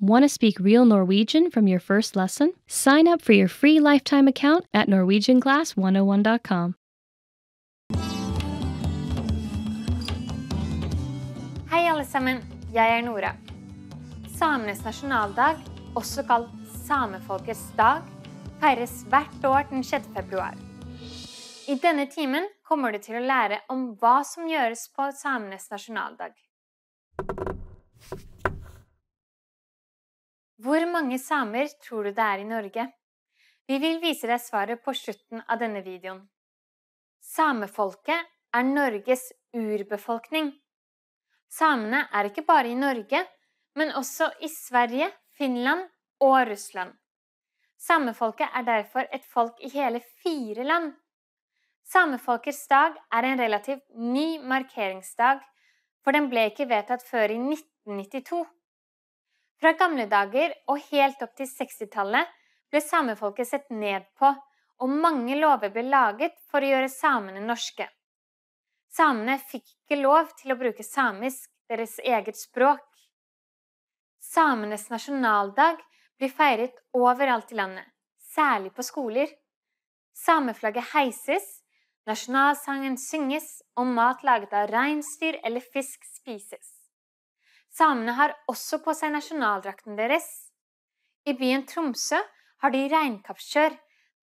Want to speak real Norwegian from your first lesson? Sign up for your free lifetime account at norwegianclass101.com. Hei, alle sammen. Jeg er Nora. Samenes nasjonaldag, også kalt samefolkets dag, feires hvert år den 6. februar. I denne timen kommer du til å lære om hva som gjøres på samenes nasjonaldag. Hvor mange samer tror du det er i Norge? Vi vil vise deg svaret på slutten av denne videoen. Samefolket er Norges urbefolkning. Samene er ikke bare i Norge, men også i Sverige, Finland og Russland. Samefolket er derfor et folk i hele fire land. Samefolkets dag er en relativt ny markeringsdag, for den ble ikke vedtatt før i 1992. Fra gamle dager og helt opp til 60-tallet ble samefolket sett ned på, og mange lover ble laget for å gjøre samene norske. Samene fikk ikke lov til å bruke samisk, deres eget språk. Samenes nasjonaldag blir feiret overalt i landet, særlig på skoler. Sameflagget heises, nasjonalsangen synges, og mat laget av reinsdyr eller fisk spises. Samene har også på seg nasjonaldrakten deres. I byen Tromsø har de reinkappkjør,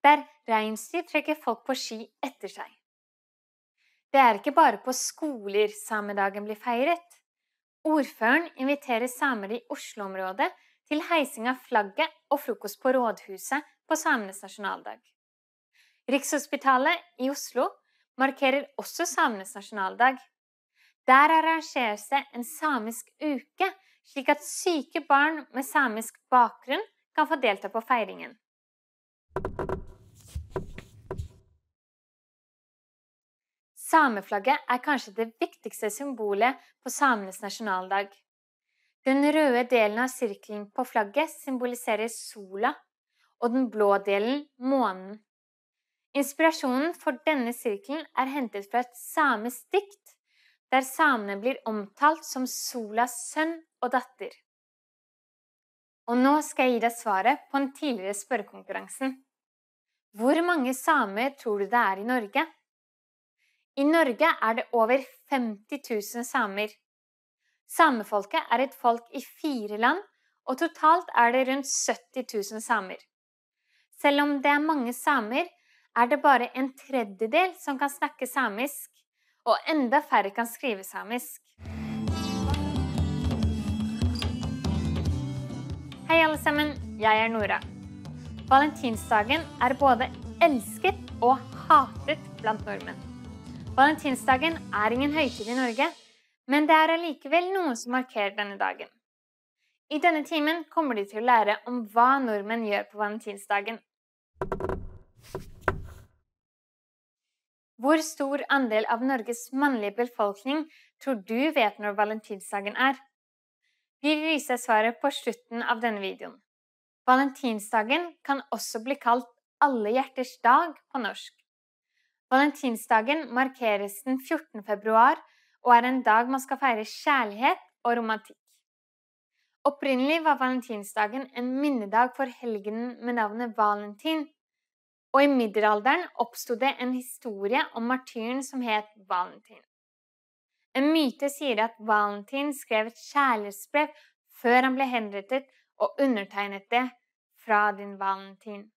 der reinsdyr trekker folk på ski etter seg. Det er ikke bare på skoler samedagen blir feiret. Ordføreren inviterer samer i Oslo-området til heising av flagget og frokost på rådhuset på samenes nasjonaldag. Rikshospitalet i Oslo markerer også samenes nasjonaldag. Der arrangeres det en samisk uke, slik at syke barn med samisk bakgrunn kan få delta på feiringen. Sameflagget er kanskje det viktigste symbolet på samenes nasjonaldag. Den røde delen av sirkelen på flagget symboliserer sola, og den blå delen månen. Inspirasjonen for denne sirkelen er hentet fra et samisk dikt der samene blir omtalt som solas sønn og datter. Og nå skal jeg gi deg svaret på den tidligere spørrekonkurransen. Hvor mange samer tror du det er i Norge? I Norge er det over 50 000 samer. Samefolket er et folk i fire land, og totalt er det rundt 70 000 samer. Selv om det er mange samer, er det bare en tredjedel som kan snakke samisk, og enda færre kan skrive samisk. Hei, alle sammen. Jeg er Nora. Valentinsdagen er både elsket og hatet blant nordmenn. Valentinsdagen er ingen høytid i Norge, men det er allikevel noen som markerer denne dagen. I denne timen kommer de til å lære om hva nordmenn gjør på valentinsdagen. Hvor stor andel av Norges mannlige befolkning tror du vet når valentinsdagen er? Vi vil vise svaret på slutten av denne videoen. Valentinsdagen kan også bli kalt Alle hjerters dag på norsk. Valentinsdagen markeres den 14. februar og er en dag man skal feire kjærlighet og romantikk. Opprinnelig var valentinsdagen en minnedag for helgenen med navnet Valentin, og i middelalderen oppsto det en historie om martyren som het Valentin. En myte sier at Valentin skrev et kjærlighetsbrev før han ble henrettet, og undertegnet det 'Fra din Valentin'.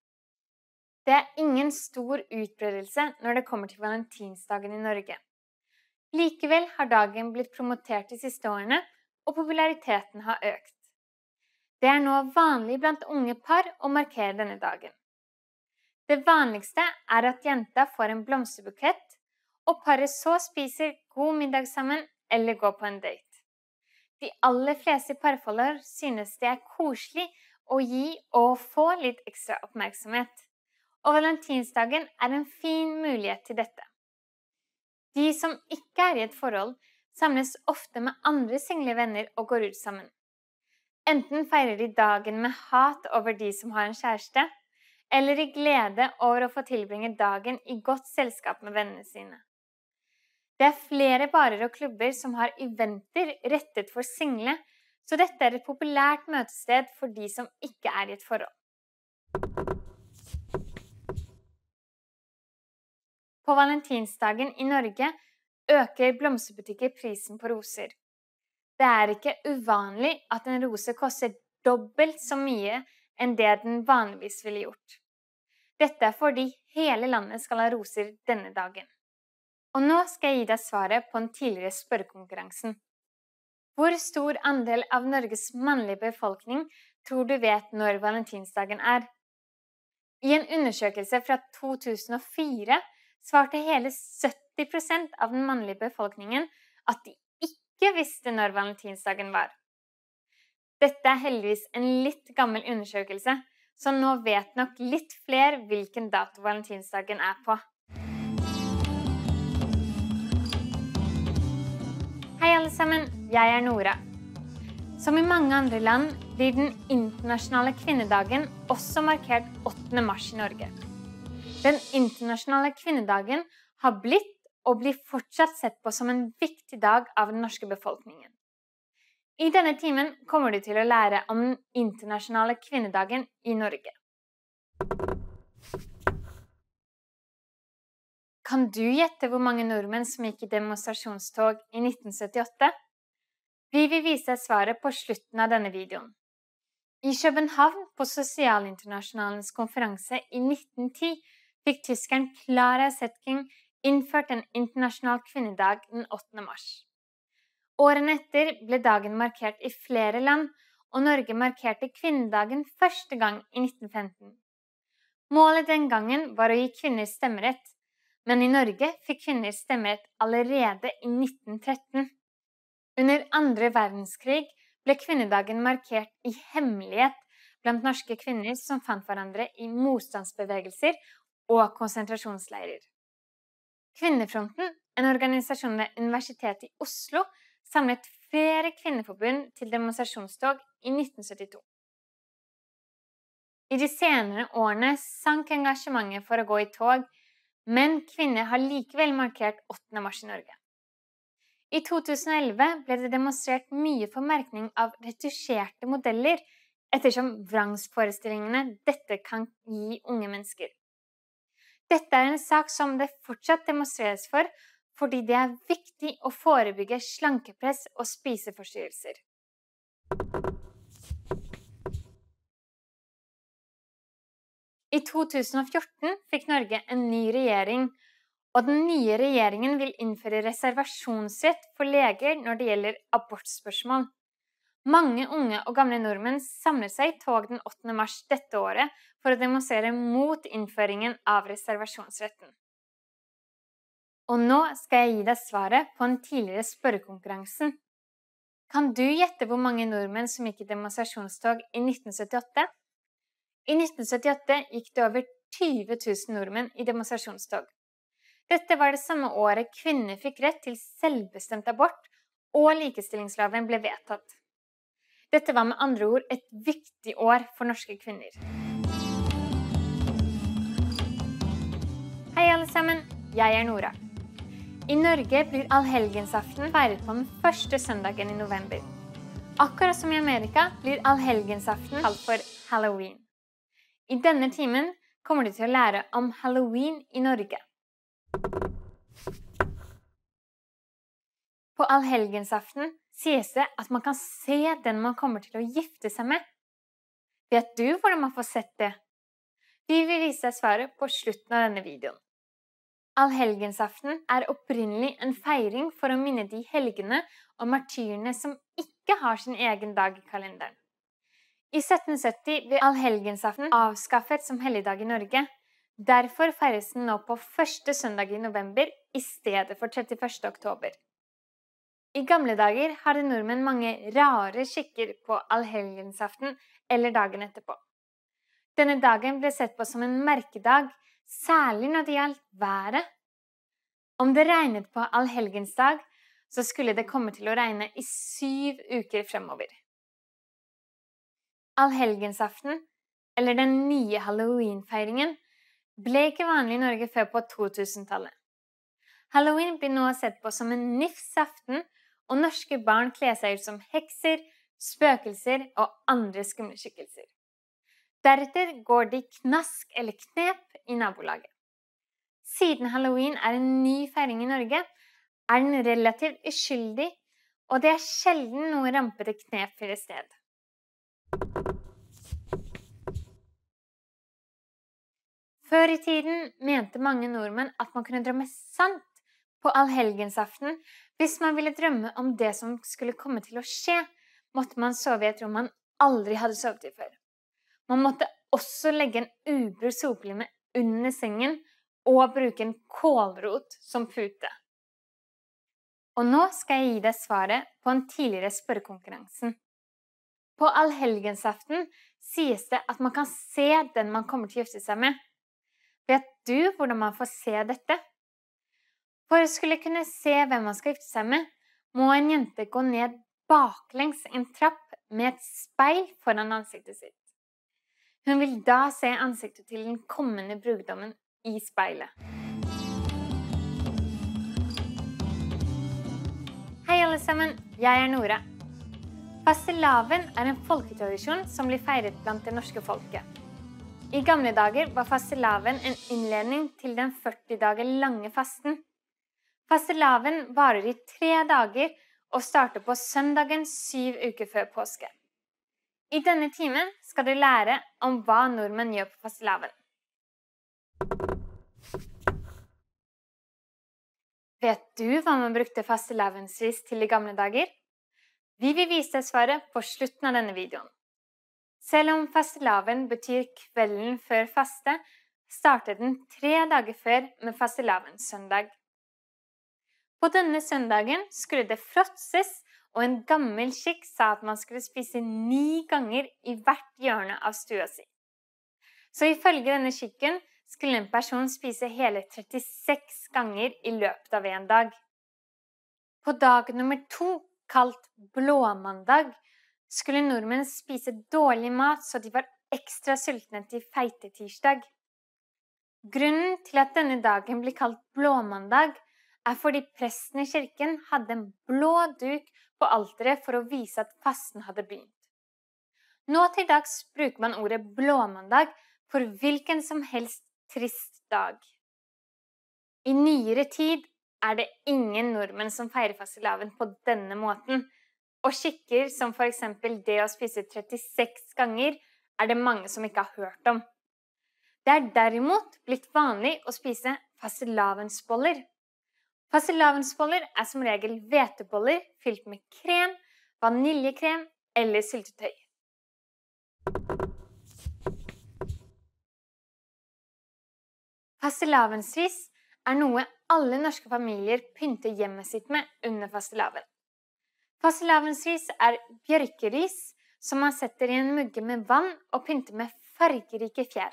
Det er ingen stor utbredelse når det kommer til valentinsdagen i Norge. Likevel har dagen blitt promotert de siste årene, og populariteten har økt. Det er nå vanlig blant unge par å markere denne dagen. Det vanligste er at jenta får en blomsterbukett, og paret så spiser god middag sammen eller går på en date. De aller fleste parforhold synes det er koselig å gi og få litt ekstra oppmerksomhet, og valentinsdagen er en fin mulighet til dette. De som ikke er i et forhold, samles ofte med andre single venner og går ut sammen. Enten feirer de dagen med hat over de som har en kjæreste, eller i glede over å få tilbringe dagen i godt selskap med vennene sine. Det er flere barer og klubber som har eventer rettet for single, så dette er et populært møtested for de som ikke er i et forhold. På valentinsdagen i Norge øker blomsterbutikker prisen på roser. Det er ikke uvanlig at en rose koster dobbelt så mye enn det den vanligvis ville gjort. Dette er fordi hele landet skal ha roser denne dagen. Og nå skal jeg gi deg svaret på den tidligere spørrekonkurransen. Hvor stor andel av Norges mannlige befolkning tror du vet når valentinsdagen er? I en undersøkelse fra 2004 svarte hele 70% av den mannlige befolkningen at de ikke visste når valentinsdagen var. Dette er heldigvis en litt gammel undersøkelse, så nå vet nok litt flere hvilken dato valentinsdagen er på. Hei, alle sammen. Jeg er Nora. Som i mange andre land blir den internasjonale kvinnedagen også markert 8. mars i Norge. Den internasjonale kvinnedagen har blitt og blir fortsatt sett på som en viktig dag av den norske befolkningen. I denne timen kommer du til å lære om den internasjonale kvinnedagen i Norge. Kan du gjette hvor mange nordmenn som gikk i demonstrasjonstog i 1978? Vi vil vise svaret på slutten av denne videoen. I København, på Sosialinternasjonalens konferanse i 1910, fikk tyskeren Clara Setking innført en internasjonal kvinnedag den 8. mars. Årene etter ble dagen markert i flere land, og Norge markerte kvinnedagen første gang i 1915. Målet den gangen var å gi kvinner stemmerett, men i Norge fikk kvinner stemmerett allerede i 1913. Under andre verdenskrig ble kvinnedagen markert i hemmelighet blant norske kvinner som fant hverandre i motstandsbevegelser og konsentrasjonsleirer. Kvinnefronten, en organisasjon ved Universitetet i Oslo, samlet flere kvinneforbund til demonstrasjonstog i 1972. I de senere årene sank engasjementet for å gå i tog, men kvinner har likevel markert 8. mars i Norge. I 2011 ble det demonstrert mye for merkning av retusjerte modeller, ettersom vrangsforestillingene dette kan gi unge mennesker. Dette er en sak som det fortsatt demonstreres for, fordi det er viktig å forebygge slankepress og spiseforstyrrelser. I 2014 fikk Norge en ny regjering, og den nye regjeringen vil innføre reservasjonsrett for leger når det gjelder abortspørsmål. Mange unge og gamle nordmenn samler seg i tog den 8. mars dette året for å demonstrere mot innføringen av reservasjonsretten. Og nå skal jeg gi deg svaret på den tidligere spørrekonkurransen. Kan du gjette hvor mange nordmenn som gikk i demonstrasjonstog i 1978? I 1978 gikk det over 20 000 nordmenn i demonstrasjonstog. Dette var det samme året kvinner fikk rett til selvbestemt abort, og likestillingsloven ble vedtatt. Dette var med andre ord et viktig år for norske kvinner. Hei, alle sammen. Jeg er Nora. I Norge blir allhelgensaften feiret på den første søndagen i november. Akkurat som i Amerika blir allhelgensaften kalt for halloween. I denne timen kommer du til å lære om halloween i Norge. På allhelgensaften sies det at man kan se den man kommer til å gifte seg med. Vet du hvordan man får sett det? Vi vil vise deg svaret på slutten av denne videoen. Allhelgensaften er opprinnelig en feiring for å minne de helgene og martyrene som ikke har sin egen dag i kalenderen. I 1770 ble allhelgensaften avskaffet som helligdag i Norge. Derfor feires den nå på første søndag i november i stedet for 31. oktober. I gamle dager hadde nordmenn mange rare skikker på allhelgensaften eller dagen etterpå. Denne dagen ble sett på som en merkedag, særlig når det gjaldt været. Om det regnet på allhelgensdag, så skulle det komme til å regne i syv uker fremover. Allhelgensaften, eller den nye halloweenfeiringen, ble ikke vanlig i Norge før på 2000-tallet. Halloween blir nå sett på som en nifs aften og norske barn kler seg ut som hekser, spøkelser og andre skumle skikkelser. Deretter går de knask eller knep i nabolaget. Siden halloween er en ny feiring i Norge, er den relativt uskyldig, og det er sjelden noe rampete knep finner sted. Før i tiden mente mange nordmenn at man kunne drømme sant på allhelgensaften hvis man ville drømme om det som skulle komme til å skje, måtte man sove i et rom man aldri hadde sovet i før. Man måtte også legge en ubrukt sopelime under sengen og bruke en kålrot som pute. Og nå skal jeg gi deg svaret på en tidligere spørrekonkurransen. På allhelgensaften sies det at man kan se den man kommer til å gifte seg med. Vet du hvordan man får se dette? For å skulle kunne se hvem man skal gifte seg med, må en jente gå ned baklengs en trapp med et speil foran ansiktet sitt. Hun vil da se ansiktet til den kommende brudgommen i speilet. Hei, alle sammen. Jeg er Nora. Fastelavn er en folketradisjon som blir feiret blant det norske folket. I gamle dager var fastelavn en innledning til den 40 dager lange fasten. Fastelavn varer i tre dager og starter på søndagen syv uker før påske. I denne timen skal du lære om hva nordmenn gjør på fastelavn. Vet du hva man brukte fastelavnsris til i gamle dager? Vi vil vise deg svaret på slutten av denne videoen. Selv om fastelavn betyr kvelden før faste, starter den tre dager før med fastelavnssøndag. På denne søndagen skulle det fråtses og en gammel skikk sa at man skulle spise ni ganger i hvert hjørne av stua si. Så ifølge denne skikken skulle en person spise hele 36 ganger i løpet av en dag. På dag nummer to, kalt blåmandag, skulle nordmenn spise dårlig mat så de var ekstra sultne til feitetirsdag. Grunnen til at denne dagen blir kalt blåmandag, er fordi presten i kirken hadde en blå duk på alteret for å vise at fasten hadde begynt. Nå til dags bruker man ordet blåmandag for hvilken som helst trist dag. I nyere tid er det ingen nordmenn som feirer fastelavn på denne måten, og skikker som f.eks. det å spise 36 ganger er det mange som ikke har hørt om. Det er derimot blitt vanlig å spise fastelavnsboller. Fastelavnsboller er som regel hveteboller fylt med krem, vaniljekrem eller syltetøy. Fastelavnsris er noe alle norske familier pynter hjemmet sitt med under fastelavn. Fastelavnsris er bjørkeris som man setter i en mugge med vann og pynter med fargerike fjær.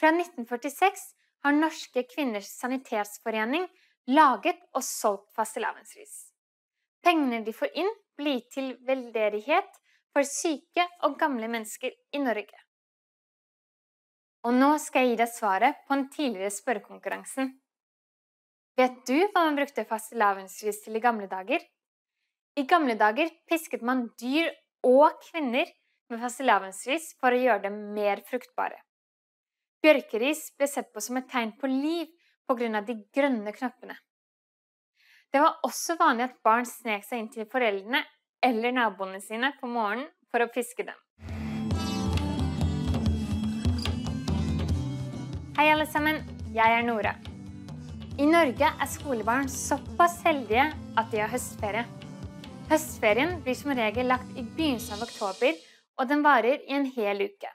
Fra 1946 har Norske kvinners sanitetsforening laget og solgt fastelavnsris. Pengene de får inn, blir til veldedighet for syke og gamle mennesker i Norge. Og nå skal jeg gi deg svaret på den tidligere spørrekonkurransen. Vet du hva man brukte fastelavnsris til i gamle dager? I gamle dager pisket man dyr og kvinner med fastelavnsris for å gjøre dem mer fruktbare. Bjørkeris ble sett på som et tegn på liv pga. de grønne knappene. Det var også vanlig at barn snek seg inn til foreldrene eller naboene sine på morgenen for å piske dem. Hei, alle sammen. Jeg er Nora. I Norge er skolebarn såpass heldige at de har høstferie. Høstferien blir som regel lagt i begynnelsen av oktober, og den varer i en hel uke.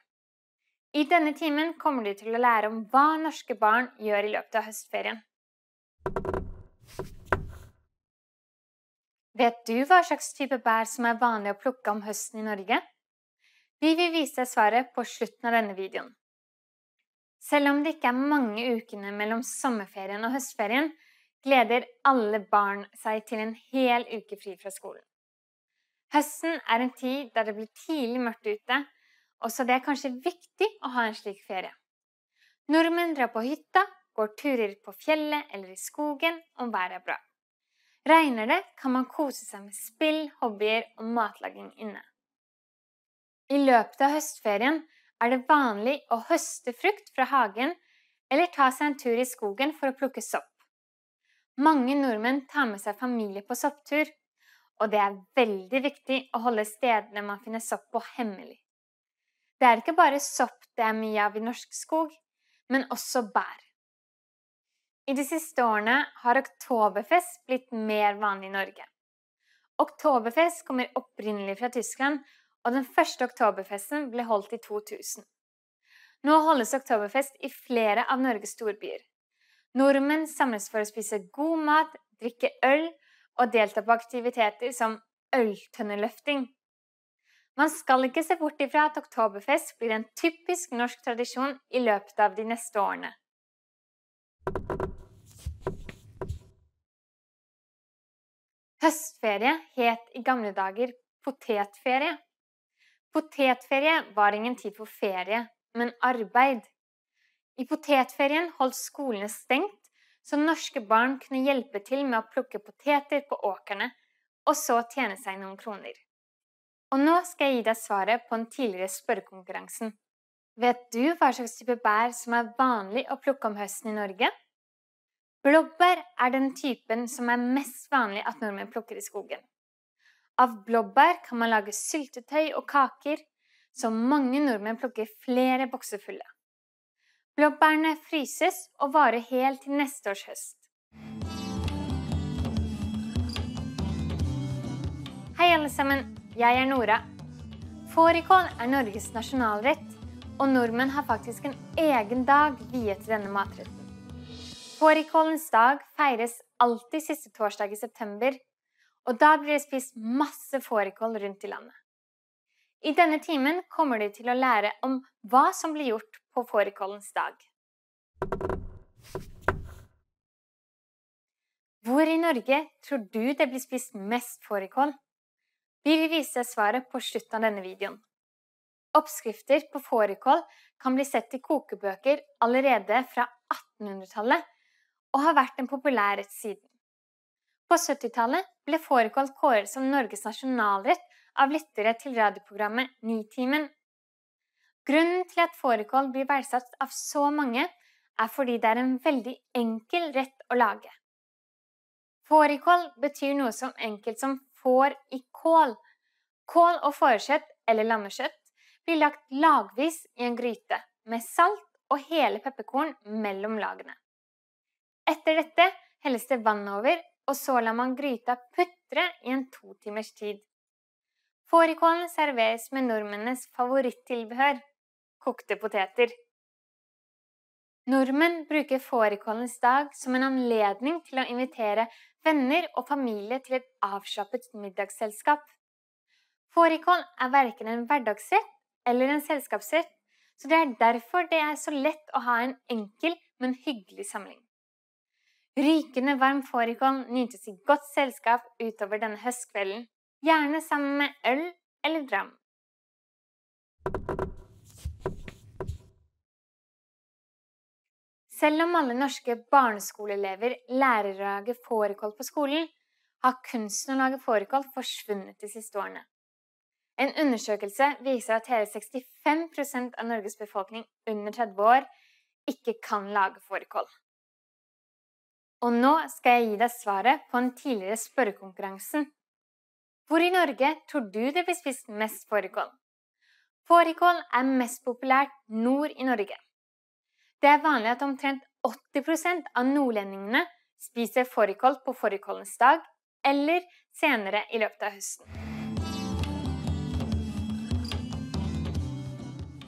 I denne timen kommer du til å lære om hva norske barn gjør i løpet av høstferien. Vet du hva slags type bær som er vanlig å plukke om høsten i Norge? Vi vil vise deg svaret på slutten av denne videoen. Selv om det ikke er mange ukene mellom sommerferien og høstferien, gleder alle barn seg til en hel uke fri fra skolen. Høsten er en tid der det blir tidlig mørkt ute, og så det er kanskje viktig å ha en slik ferie. Nordmenn drar på hytta, går turer på fjellet eller i skogen om været er bra. Regner det, kan man kose seg med spill, hobbyer og matlaging inne. I løpet av høstferien er det vanlig å høste frukt fra hagen eller ta seg en tur i skogen for å plukke sopp. Mange nordmenn tar med seg familie på sopptur, og det er veldig viktig å holde stedene man finner sopp på, hemmelig. Det er ikke bare sopp det er mye av i norsk skog, men også bær. I de siste årene har oktoberfest blitt mer vanlig i Norge. Oktoberfest kommer opprinnelig fra Tyskland, og den første oktoberfesten ble holdt i 2000. Nå holdes oktoberfest i flere av Norges storbyer. Nordmenn samles for å spise god mat, drikke øl og delta på aktiviteter som øltønneløfting. Man skal ikke se bort ifra at oktoberfest blir en typisk norsk tradisjon i løpet av de neste årene. Høstferie het i gamle dager potetferie. Potetferie var ingen tid for ferie, men arbeid. I potetferien holdt skolene stengt, så norske barn kunne hjelpe til med å plukke poteter på åkrene, og så tjene seg noen kroner. Og nå skal jeg gi deg svaret på den tidligere spørrekonkurransen. Vet du hva slags type bær som er vanlig å plukke om høsten i Norge? Blåbær er den typen som er mest vanlig at nordmenn plukker i skogen. Av blåbær kan man lage syltetøy og kaker, så mange nordmenn plukker flere bokser fulle. Blåbærene fryses og varer helt til neste års høst. Hei, alle sammen. Jeg er Nora. Fårikål er Norges nasjonalrett, og nordmenn har faktisk en egen dag viet til denne matretten. Fårikålens dag feires alltid siste torsdag i september, og da blir det spist masse fårikål rundt i landet. I denne timen kommer du til å lære om hva som blir gjort på fårikålens dag. Hvor i Norge tror du det blir spist mest fårikål? Vi vil vise svaret på slutten av denne videoen. Oppskrifter på fårikål kan bli sett i kokebøker allerede fra 1800-tallet, og har vært en populær rett siden. På 70-tallet ble fårikål kåret som Norges nasjonalrett av lyttere til radioprogrammet Nitimen. Grunnen til at fårikål blir verdsatt av så mange, er fordi det er en veldig enkel rett å lage. Fårikål betyr noe så enkelt som får i kål. Kål og fårekjøtt eller lammekjøtt blir lagt lagvis i en gryte med salt og hele pepperkorn mellom lagene. Etter dette helles det vann over, og så lar man gryta putre i en to timers tid. Fårikålen serveres med nordmennenes favorittilbehør kokte poteter. Nordmenn bruker fårikålens dag som en anledning til å invitere venner og familie til et avslappet middagsselskap. Fårikål er verken en hverdagsrett eller en selskapsrett, så det er derfor det er så lett å ha en enkel, men hyggelig samling. Rykende varm fårikål nytes i godt selskap utover denne høstkvelden, gjerne sammen med øl eller dram. Selv om alle norske barneskoleelever lærer å lage fårikål på skolen, har kunsten å lage fårikål forsvunnet de siste årene. En undersøkelse viser at hele 65% av Norges befolkning under 30 år ikke kan lage fårikål. Og nå skal jeg gi deg svaret på den tidligere spørrekonkurransen. Hvor i Norge tror du det blir spist mest fårikål? Fårikål er mest populært nord i Norge. Det er vanlig at omtrent 80% av nordlendingene spiser fårikål på fårikålens dag eller senere i løpet av høsten.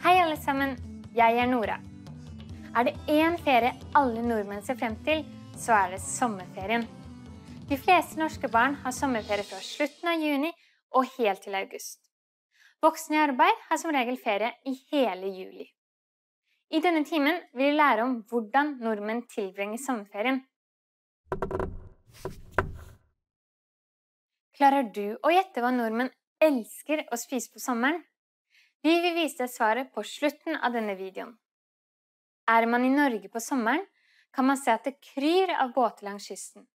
Hei, alle sammen. Jeg er Nora. Er det én ferie alle nordmenn ser frem til, så er det sommerferien. De fleste norske barn har sommerferie fra slutten av juni og helt til august. Voksne i arbeid har som regel ferie i hele juli. I denne timen vil vi lære om hvordan nordmenn tilbringer sommerferien. Klarer du å gjette hva nordmenn elsker å spise på sommeren? Vi vil vise deg svaret på slutten av denne videoen. Er man i Norge på sommeren, kan man se at det kryr av båter langs kysten.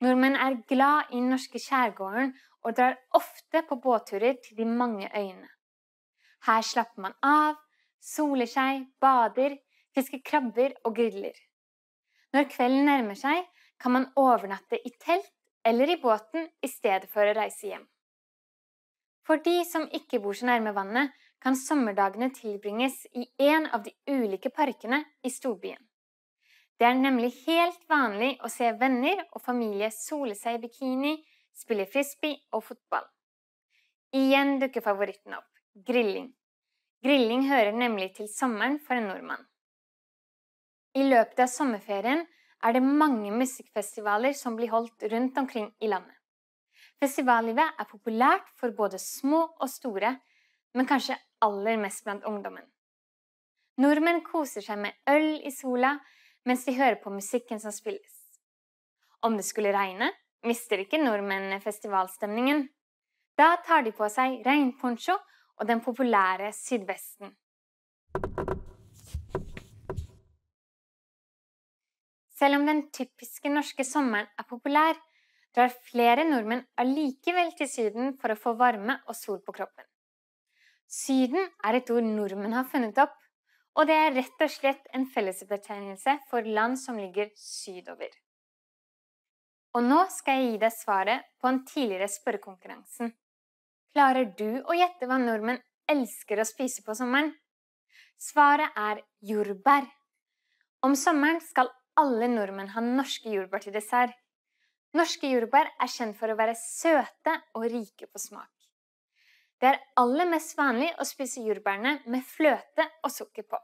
Nordmenn er glad i den norske skjærgården og drar ofte på båtturer til de mange øyene. Her slapper man av, soler seg, bader, fisker krabber og griller. Når kvelden nærmer seg, kan man overnatte i telt eller i båten i stedet for å reise hjem. For de som ikke bor så nærme vannet, kan sommerdagene tilbringes i en av de ulike parkene i storbyen. Det er nemlig helt vanlig å se venner og familie sole seg i bikini, spille frisbee og fotball. Igjen dukker favoritten opp grilling. Grilling hører nemlig til sommeren for en nordmann. I løpet av sommerferien er det mange musikkfestivaler som blir holdt rundt omkring i landet. Festivallivet er populært for både små og store, men kanskje aller mest blant ungdommen. Nordmenn koser seg med øl i sola mens de hører på musikken som spilles. Om det skulle regne, mister ikke nordmennene festivalstemningen. Da tar de på seg regnponcho og den populære sydvesten. Selv om den typiske norske sommeren er populær, drar flere nordmenn allikevel til Syden for å få varme og sol på kroppen. Syden er et ord nordmenn har funnet opp, og det er rett og slett en fellesbetegnelse for land som ligger sydover. Og nå skal jeg gi deg svaret på en tidligere spørrekonkurransen. Klarer du å gjette hva nordmenn elsker å spise på sommeren? Svaret er jordbær. Om sommeren skal alle nordmenn ha norske jordbær til dessert. Norske jordbær er kjent for å være søte og rike på smak. Det er aller mest vanlig å spise jordbærene med fløte og sukker på.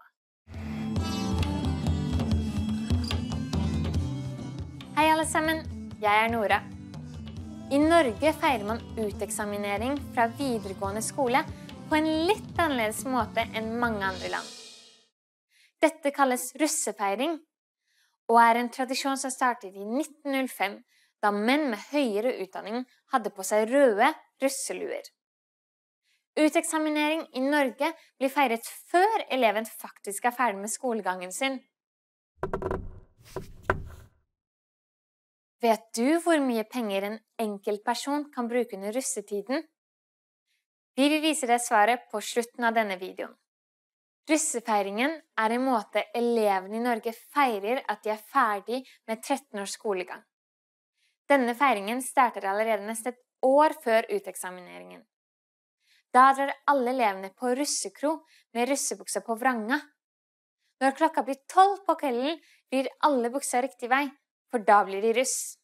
Hei, alle sammen. Jeg er Nora. I Norge feirer man uteksaminering fra videregående skole på en litt annerledes måte enn mange andre land. Dette kalles russefeiring, og er en tradisjon som startet i 1905, da menn med høyere utdanning hadde på seg røde russeluer. Uteksaminering i Norge blir feiret før eleven faktisk er ferdig med skolegangen sin. Vet du hvor mye penger en enkeltperson kan bruke under russetiden? Vi vil vise deg svaret på slutten av denne videoen. Russefeiringen er en måte elevene i Norge feirer at de er ferdig med 13 års skolegang. Denne feiringen starter allerede nesten et år før uteksamineringen. Da drar alle elevene på russekro med russebuksa på vranga. Når klokka blir tolv på kvelden, blir alle buksa riktig vei, for da blir de russ.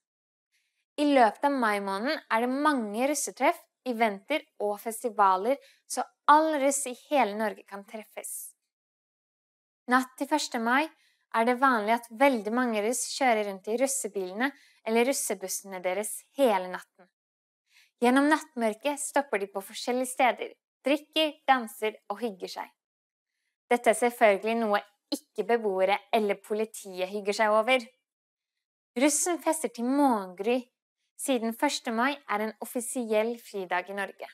I løpet av mai-måneden er det mange russetreff, eventer og festivaler, så all russ i hele Norge kan treffes. Natt til 1. mai er det vanlig at veldig mange russ kjører rundt i russebilene eller russebussene deres hele natten. Gjennom nattmørket stopper de på forskjellige steder, drikker, danser og hygger seg. Dette er selvfølgelig noe ikke beboere eller politiet hygger seg over. Russen fester til morgengry, siden 1. mai er en offisiell fridag i Norge.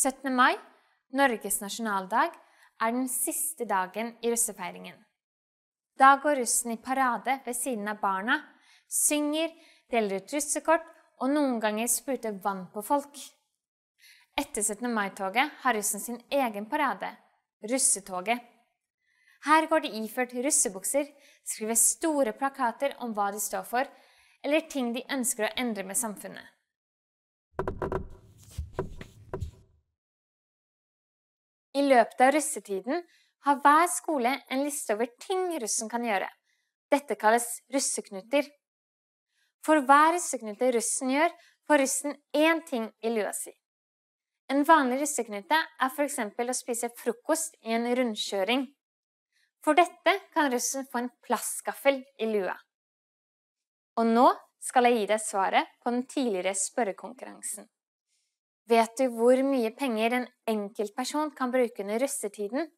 17. mai, Norges nasjonaldag, er den siste dagen i russefeiringen. Da går russen i parade ved siden av barna, synger, deler ut russekort og noen ganger spurte vann på folk. Etter 17. mai-toget har russen sin egen parade, russetoget. Her går de iført russebukser, skriver store plakater om hva de står for, eller ting de ønsker å endre med samfunnet. I løpet av russetiden har hver skole en liste over ting russen kan gjøre. Dette kalles russeknuter. For hver russeknute russen gjør, får russen én ting i lua si. En vanlig russeknute er f.eks. å spise frokost i en rundkjøring. For dette kan russen få en plastgaffel i lua. Og nå skal jeg gi deg svaret på den tidligere spørrekonkurransen. Vet du hvor mye penger en enkeltperson kan bruke under russetiden?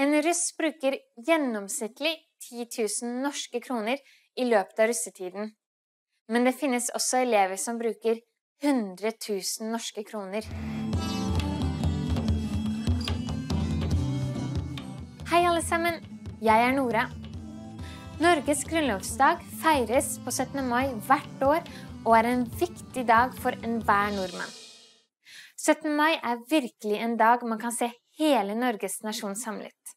En russ bruker gjennomsnittlig 10 000 norske kroner i løpet av russetiden. Men det finnes også elever som bruker 100 000 norske kroner. Hei, alle sammen. Jeg er Nora. Norges grunnlovsdag feires på 17. mai hvert år og er en viktig dag for enhver nordmann. 17. mai er virkelig en dag man kan se hele Norges nasjon samlet.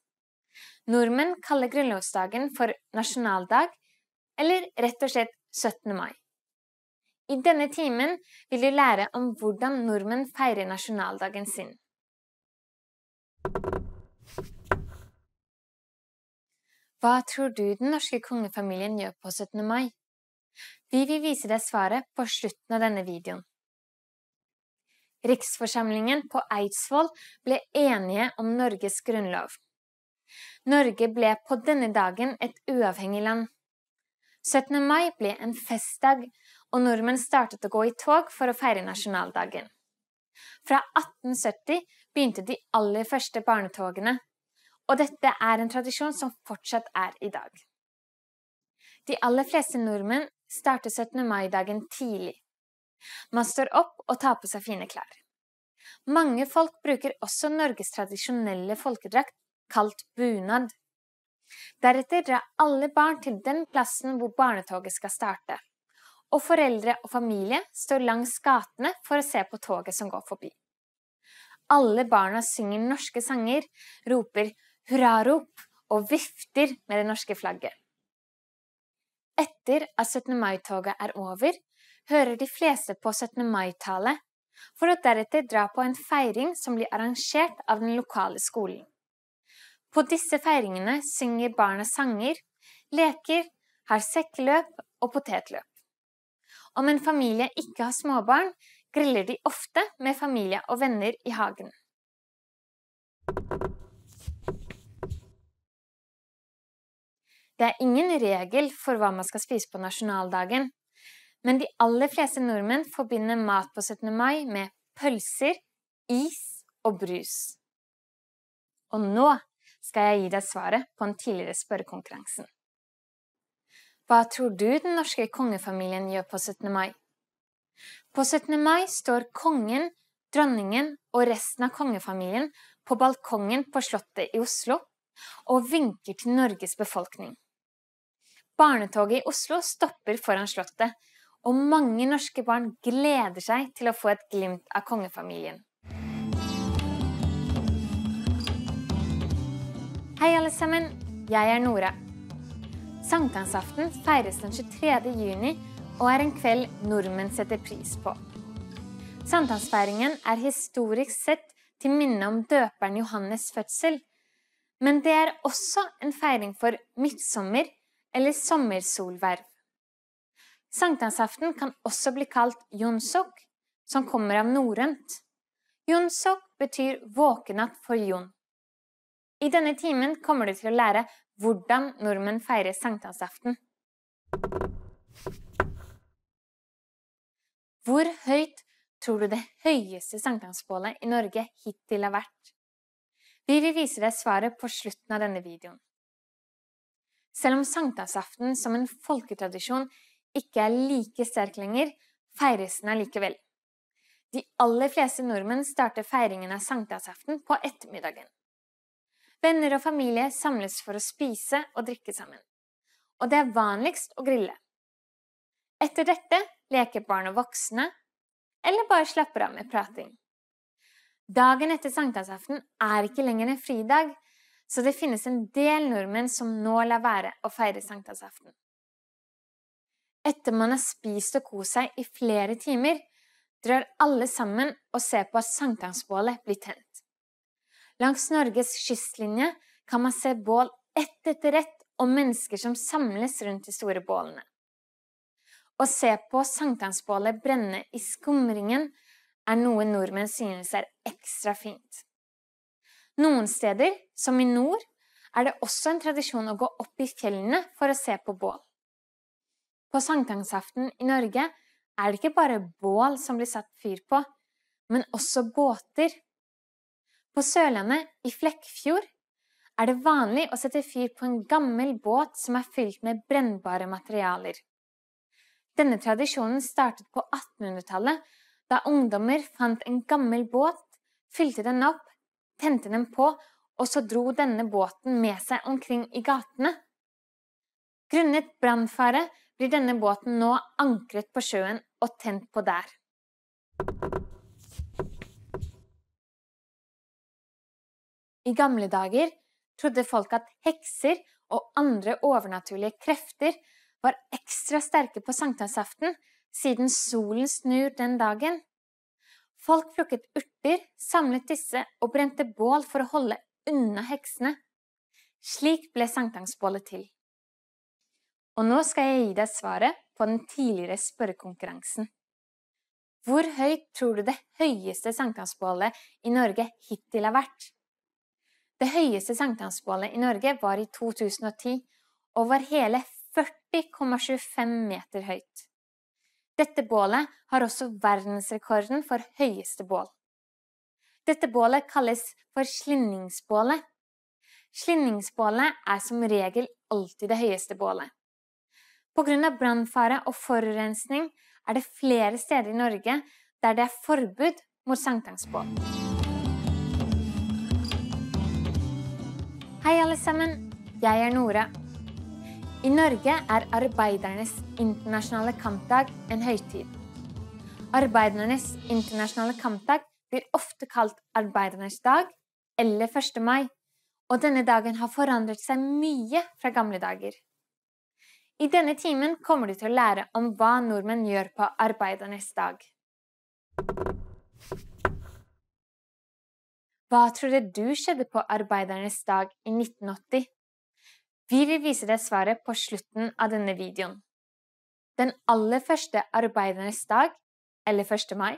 Nordmenn kaller grunnlovsdagen for nasjonaldag, eller rett og slett 17. mai. I denne timen vil du lære om hvordan nordmenn feirer nasjonaldagen sin. Hva tror du den norske kongefamilien gjør på 17. mai? Vi vil vise deg svaret på slutten av denne videoen. Riksforsamlingen på Eidsvoll ble enige om Norges grunnlov. Norge ble på denne dagen et uavhengig land. 17. mai ble en festdag, og nordmenn startet å gå i tog for å feire nasjonaldagen. Fra 1870 begynte de aller første barnetogene og dette er en tradisjon som fortsatt er i dag. De aller fleste nordmenn starter 17. mai-dagen tidlig. Man står opp og tar på seg fine klær. Mange folk bruker også Norges tradisjonelle folkedrakt, kalt bunad. Deretter drar alle barn til den plassen hvor barnetoget skal starte, og foreldre og familie står langs gatene for å se på toget som går forbi. Alle barna synger norske sanger, roper hurrarop og vifter med det norske flagget. Etter at 17. mai-toget er over, hører de fleste på 17. mai-tale, for å deretter dra på en feiring som blir arrangert av den lokale skolen. På disse feiringene synger barna sanger, leker, har sekkeløp og potetløp. Om en familie ikke har småbarn, griller de ofte med familie og venner i hagen. Det er ingen regel for hva man skal spise på nasjonaldagen, men de aller fleste nordmenn forbinder mat på 17. mai med pølser, is og brus. Og nå skal jeg gi deg svaret på den tidligere spørrekonkurransen. Hva tror du den norske kongefamilien gjør på 17. mai? På 17. mai står kongen, dronningen og resten av kongefamilien på balkongen på Slottet i Oslo og vinker til Norges befolkning. Barnetoget i Oslo stopper foran Slottet, og mange norske barn gleder seg til å få et glimt av kongefamilien. Hei, alle sammen. Jeg er Nora. Sankthansaften feires den 23. juni og er en kveld nordmenn setter pris på. Sankthansfeiringen er historisk sett til minne om døperen Johannes' fødsel, men det er også en feiring for midtsommer, eller sommersolverv. Sankthansaften kan også bli kalt jonsok, som kommer av norrønt. Jonsok betyr våkenatt for Jon. I denne timen kommer du til å lære hvordan nordmenn feirer sankthansaften. Hvor høyt tror du det høyeste sankthansbålet i Norge hittil har vært? Vi vil vise deg svaret på slutten av denne videoen. Selv om sankthansaften som en folketradisjon ikke er like sterk lenger, feires den allikevel. De aller fleste nordmenn starter feiringen av sankthansaften på ettermiddagen. Venner og familie samles for å spise og drikke sammen, og det er vanligst å grille. Etter dette leker barn og voksne, eller bare slapper av med prating. Dagen etter sankthansaften er ikke lenger en fridag, så det finnes en del nordmenn som nå lar være å feire sankthansaften. Etter man har spist og kost seg i flere timer, drar alle sammen og ser på at sankthansbålet blir tent. Langs Norges kystlinje kan man se bål ett etter ett og mennesker som samles rundt de store bålene. Å se på sankthansbålet brenne i skumringen er noe nordmenn synes er ekstra fint. Noen steder, som i nord, er det også en tradisjon å gå opp i fjellene for å se på bål. På sankthansaften i Norge er det ikke bare bål som blir satt fyr på, men også båter. På Sørlandet, i Flekkfjord, er det vanlig å sette fyr på en gammel båt som er fylt med brennbare materialer. Denne tradisjonen startet på 1800-tallet, da ungdommer fant en gammel båt, fylte den opp tente den på, og så dro denne båten med seg omkring i gatene. Grunnet brannfare blir denne båten nå ankret på sjøen og tent på der. I gamle dager trodde folk at hekser og andre overnaturlige krefter var ekstra sterke på sankthansaften siden solen snur den dagen. Folk plukket urter, samlet disse og brente bål for å holde unna heksene. Slik ble sankthansbålet til. Og nå skal jeg gi deg svaret på den tidligere spørrekonkurransen. Hvor høyt tror du det høyeste sankthansbålet i Norge hittil har vært? Det høyeste sankthansbålet i Norge var i 2010 og var hele 40,25 meter høyt. Dette bålet har også verdensrekorden for høyeste bål. Dette bålet kalles for slinningsbålet. Slinningsbålet er som regel alltid det høyeste bålet. Pga. brannfare og forurensning er det flere steder i Norge der det er forbud mot sankthansbål. Hei, alle sammen. Jeg er Nora. I Norge er arbeidernes internasjonale kampdag en høytid. Arbeidernes internasjonale kampdag blir ofte kalt arbeidernes dag eller 1. mai, og denne dagen har forandret seg mye fra gamle dager. I denne timen kommer du til å lære om hva nordmenn gjør på arbeidernes dag. Hva tror du skjedde på arbeidernes dag i 1980? Vi vil vise deg svaret på slutten av denne videoen. Den aller første arbeidernes dag, eller 1. mai,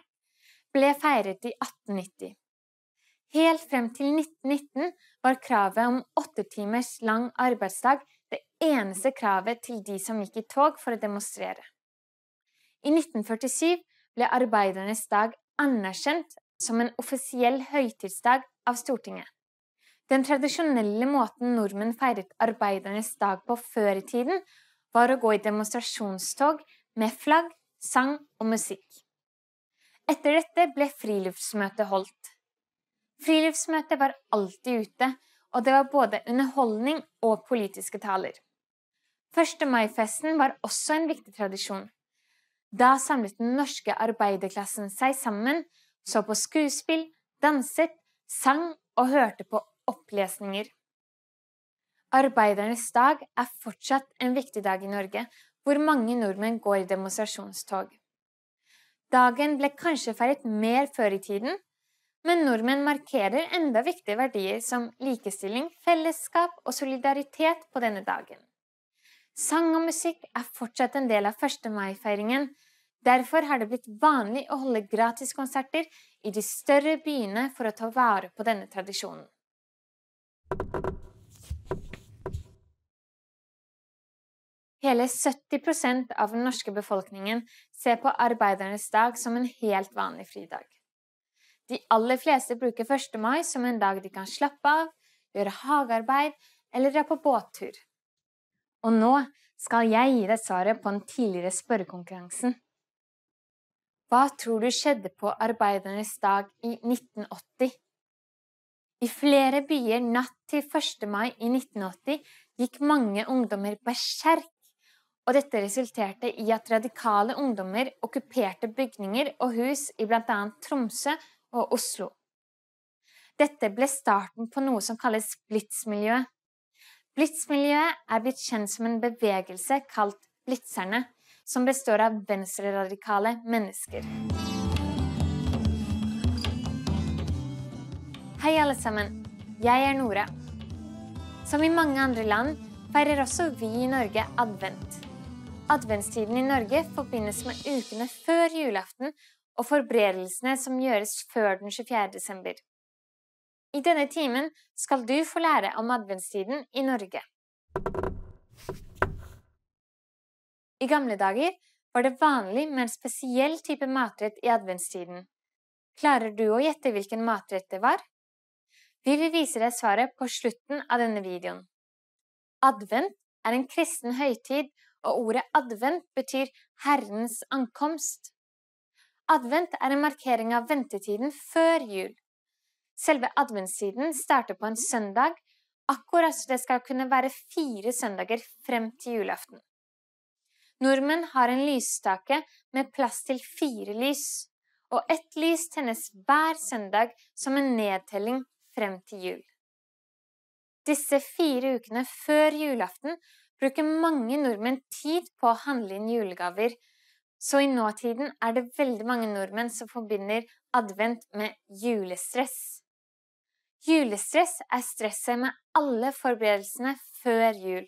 ble feiret i 1890. Helt frem til 1919 var kravet om åtte timers lang arbeidsdag det eneste kravet til de som gikk i tog for å demonstrere. I 1947 ble arbeidernes dag anerkjent som en offisiell høytidsdag av Stortinget. Den tradisjonelle måten nordmenn feiret arbeidernes dag på før i tiden, var å gå i demonstrasjonstog med flagg, sang og musikk. Etter dette ble friluftsmøtet holdt. Friluftsmøtet var alltid ute, og det var både underholdning og politiske taler. 1. mai-festen var også en viktig tradisjon. Da samlet den norske arbeiderklassen seg sammen, så på skuespill, danset, sang og hørte på opplesninger. Arbeidernes dag er fortsatt en viktig dag i Norge, hvor mange nordmenn går i demonstrasjonstog. Dagen ble kanskje feiret mer før i tiden, men nordmenn markerer enda viktige verdier som likestilling, fellesskap og solidaritet på denne dagen. Sang og musikk er fortsatt en del av 1. mai-feiringen. Derfor har det blitt vanlig å holde gratiskonserter i de større byene for å ta vare på denne tradisjonen. Hele 70% av den norske befolkningen ser på arbeidernes dag som en helt vanlig fridag. De aller fleste bruker 1. mai som en dag de kan slappe av, gjøre hagearbeid eller dra på båttur. Og nå skal jeg gi deg svaret på den tidligere spørrekonkurransen. Hva tror du skjedde på arbeidernes dag i 1980? I flere byer natt til 1. mai i 1980 gikk mange ungdommer berserk, og dette resulterte i at radikale ungdommer okkuperte bygninger og hus i bl.a. Tromsø og Oslo. Dette ble starten på noe som kalles Blitz-miljøet. Blitz-miljøet er blitt kjent som en bevegelse kalt blitzerne, som består av venstreradikale mennesker. Hei, alle sammen. Jeg er Nora. Som i mange andre land feirer også vi i Norge advent. Adventstiden i Norge forbindes med ukene før julaften og forberedelsene som gjøres før den 24. desember. I denne timen skal du få lære om adventstiden i Norge. I gamle dager var det vanlig med en spesiell type matrett i adventstiden. Klarer du å gjette hvilken matrett det var? Vi vil vise deg svaret på slutten av denne videoen. Advent er en kristen høytid, og ordet advent betyr Herrens ankomst. Advent er en markering av ventetiden før jul. Selve adventstiden starter på en søndag, akkurat så det skal kunne være fire søndager frem til julaften. Nordmenn har en lysstake med plass til fire lys, og ett lys tennes hver søndag som en nedtelling frem til jul. Disse fire ukene før julaften bruker mange nordmenn tid på å handle inn julegaver, så i nåtiden er det veldig mange nordmenn som forbinder advent med julestress. Julestress er stresset med alle forberedelsene før jul.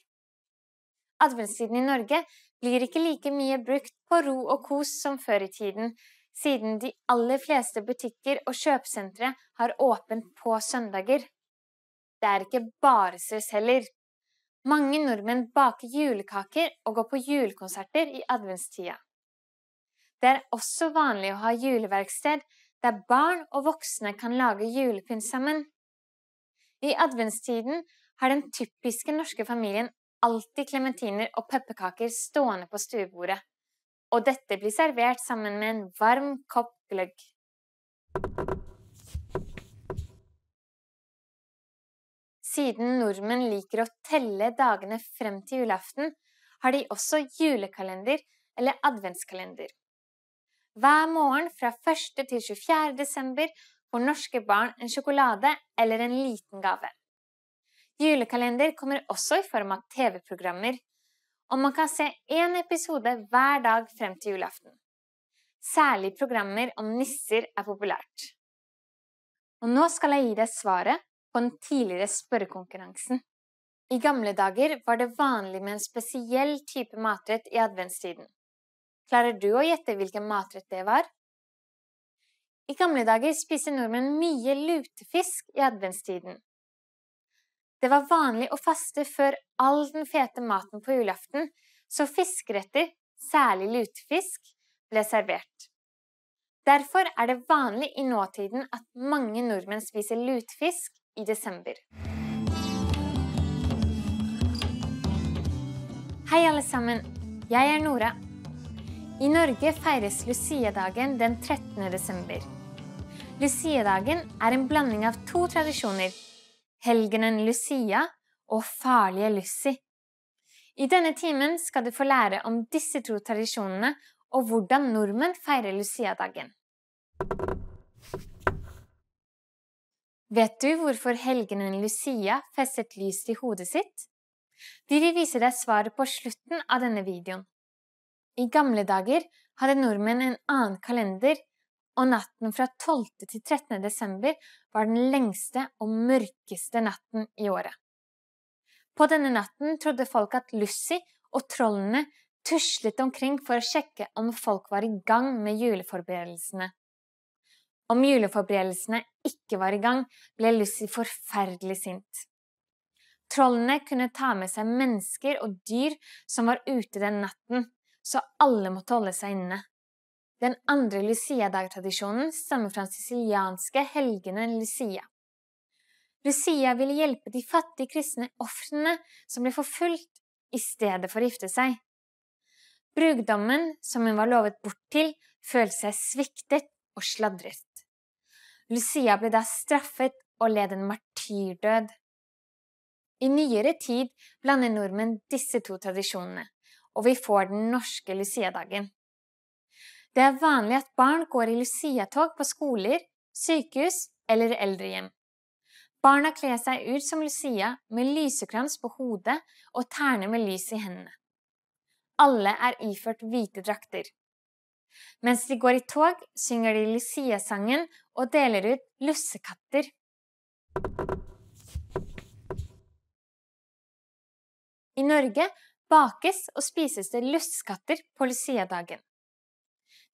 Adventstiden i Norge blir ikke like mye brukt på ro og kos som før i tiden, siden de aller fleste butikker og kjøpesentre har åpent på søndager. Det er ikke bare stress heller. Mange nordmenn baker julekaker og går på julekonserter i adventstida. Det er også vanlig å ha juleverksted der barn og voksne kan lage julepynt sammen. I adventstiden har den typiske norske familien alltid klementiner og pepperkaker stående på stuebordet, og dette blir servert sammen med en varm kopp gløgg. Siden nordmenn liker å telle dagene frem til julaften, har de også julekalender eller adventskalender. Hver morgen fra 1. til 24. desember får norske barn en sjokolade eller en liten gave. Julekalender kommer også i form av TV-programmer, og man kan se én episode hver dag frem til julaften. Særlig programmer om nisser er populært. Og nå skal jeg gi deg svaret på den tidligere spørrekonkurransen. I gamle dager var det vanlig med en spesiell type matrett i adventstiden. Klarer du å gjette hvilken matrett det var? I gamle dager spiste nordmenn mye lutefisk i adventstiden. Det var vanlig å faste før all den fete maten på julaften, så fiskeretter, særlig lutefisk, ble servert. Derfor er det vanlig i nåtiden at mange nordmenn spiser lutefisk i desember. Hei, alle sammen. Jeg er Nora. I Norge feires Lucia-dagen den 13. desember. Lucia-dagen er en blanding av to tradisjoner helgenen Lucia og farlige Lucy. I denne timen skal du få lære om disse to tradisjonene og hvordan nordmenn feirer Lucia-dagen. Vet du hvorfor helgenen Lucia festet lys til hodet sitt? Vi vil vise deg svaret på slutten av denne videoen. I gamle dager hadde nordmenn en annen kalender og natten fra 12. til 13. desember var den lengste og mørkeste natten i året. På denne natten trodde folk at Lucy og trollene tuslet omkring for å sjekke om folk var i gang med juleforberedelsene. Om juleforberedelsene ikke var i gang, ble Lucy forferdelig sint. Trollene kunne ta med seg mennesker og dyr som var ute den natten, så alle måtte holde seg inne. Den andre Lucia-dagtradisjonen stammer fra den sicilianske helgenen Lucia. Lucia ville hjelpe de fattige kristne ofrene som ble forfulgt, i stedet for å gifte seg. Brudgommen, som hun var lovet bort til, følte seg sviktet og sladret. Lucia ble da straffet og led en martyrdød. I nyere tid blander nordmenn disse to tradisjonene, og vi får den norske Lucia-dagen. Det er vanlig at barn går i Lucia-tog på skoler, sykehus eller eldrehjem. Barna kler seg ut som Lucia med lysekrans på hodet og terner med lys i hendene. Alle er iført hvite drakter. Mens de går i tog, synger de Lucia-sangen og deler ut lussekatter. I Norge bakes og spises det lussekatter på Lucia-dagen.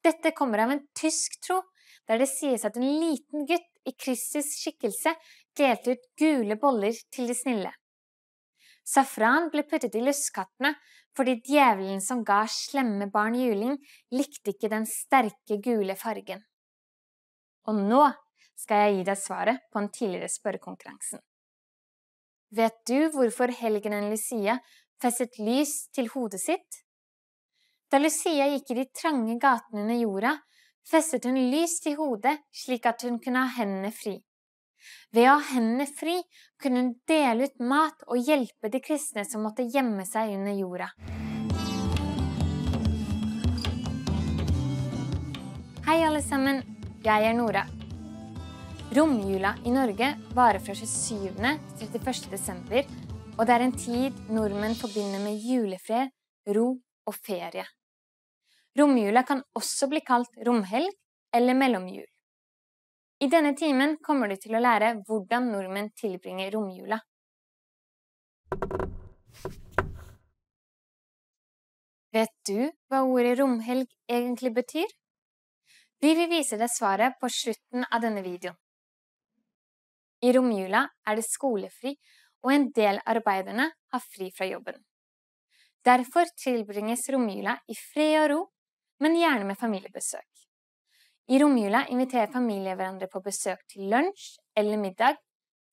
Dette kommer av en tysk tro, der det sies at en liten gutt i Kristus skikkelse delte ut gule boller til de snille. Safran ble puttet i lusskattene fordi djevelen som ga slemme barn juling, likte ikke den sterke gule fargen. Og nå skal jeg gi deg svaret på den tidligere spørrekonkurransen. Vet du hvorfor helgenen Lucia festet lys til hodet sitt? Da Lucia gikk i de trange gatene under jorda, festet hun lys til hodet slik at hun kunne ha hendene fri. Ved å ha hendene fri kunne hun dele ut mat og hjelpe de kristne som måtte gjemme seg under jorda. Hei, alle sammen. Jeg er Nora. Romjula i Norge varer fra 27. til 31. desember, og det er en tid nordmenn forbinder med julefred, ro og ferie. Romjula kan også bli kalt romhelg eller mellomjul. I denne timen kommer du til å lære hvordan nordmenn tilbringer romjula. Vet du hva ordet romhelg egentlig betyr? Vi vil vise deg svaret på slutten av denne videoen. I romjula er det skolefri, og en del arbeiderne har fri fra jobben. Derfor tilbringes romjula i fred og ro, men gjerne med familiebesøk. I romjula inviterer familier hverandre på besøk til lunsj eller middag,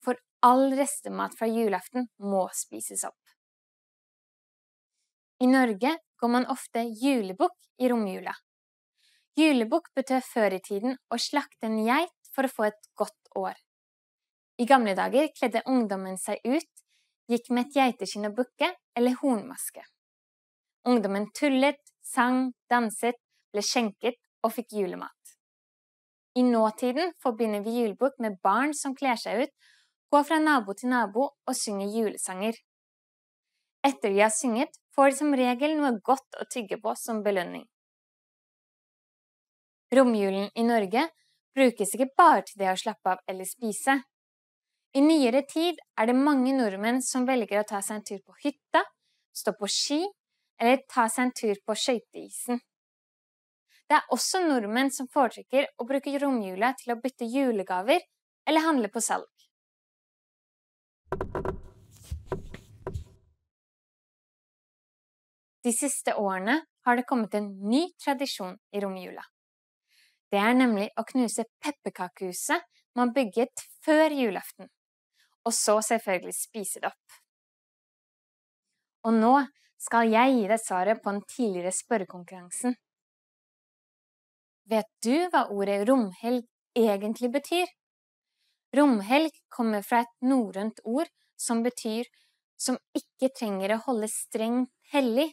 for all restemat fra julaften må spises opp. I Norge går man ofte julebukk i romjula. Julebukk betød før i tiden å slakte en geit for å få et godt år. I gamle dager kledde ungdommen seg ut, gikk med et geiteskinn og bukke eller hornmaske. Ungdommen tullet, sang, danset, ble skjenket og fikk julemat. I nåtiden forbinder vi julebukk med barn som kler seg ut, går fra nabo til nabo og synger julesanger. Etter de har synget, får de som regel noe godt å tygge på som belønning. Romjulen i Norge brukes ikke bare til det å slappe av eller spise. I nyere tid er det mange nordmenn som velger å ta seg en tur på hytta, stå på ski eller ta seg en tur på skøyteisen. Det er også nordmenn som foretrekker å bruke romjula til å bytte julegaver eller handle på salg. De siste årene har det kommet en ny tradisjon i romjula. Det er nemlig å knuse pepperkakehuset man bygget før julaften, og så selvfølgelig spise det opp. Og nå skal jeg gi deg svaret på den tidligere spørrekonkurransen. Vet du hva ordet romhelg egentlig betyr? Romhelg kommer fra et norrønt ord som betyr som ikke trenger å holde strengt hellig.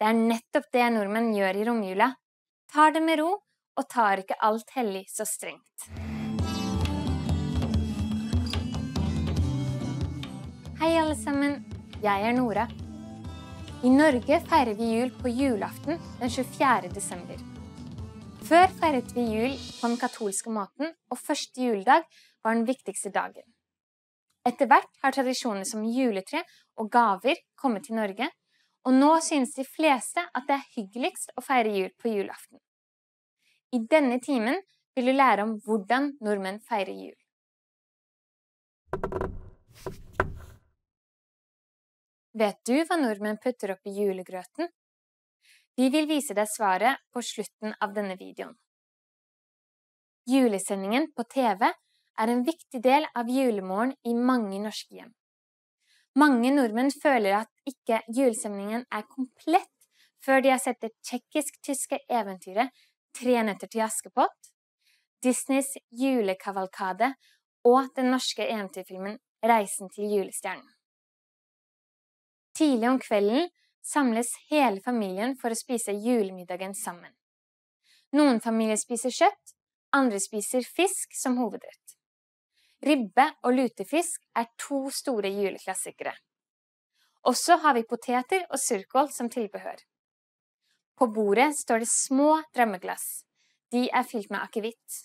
Det er nettopp det nordmenn gjør i romjula. Tar det med ro og tar ikke alt hellig så strengt. Hei, alle sammen. Jeg er Nora. I Norge feirer vi jul på julaften den 24. desember. Før feiret vi jul på den katolske måten, og første juledag var den viktigste dagen. Etter hvert har tradisjoner som juletre og gaver kommet til Norge, og nå synes de fleste at det er hyggeligst å feire jul på julaften. I denne timen vil du lære om hvordan nordmenn feirer jul. Vet du hva nordmenn putter opp i julegrøten? Vi vil vise deg svaret på slutten av denne videoen. Julesendingen på TV er en viktig del av julemorgen i mange norske hjem. Mange nordmenn føler at ikke julesendingen er komplett før de har sett det tsjekkisk-tyske eventyret Tre nøtter til Askepott, Disneys julekavalkade og den norske eventyrfilmen Reisen til julestjernen. Tidlig om kvelden samles hele familien for å spise julemiddagen sammen. Noen familier spiser kjøtt, andre spiser fisk som hovedrett. Ribbe og lutefisk er to store juleklassikere. Også har vi poteter og surkål som tilbehør. På bordet står det små drømmeglass. De er fylt med akevitt.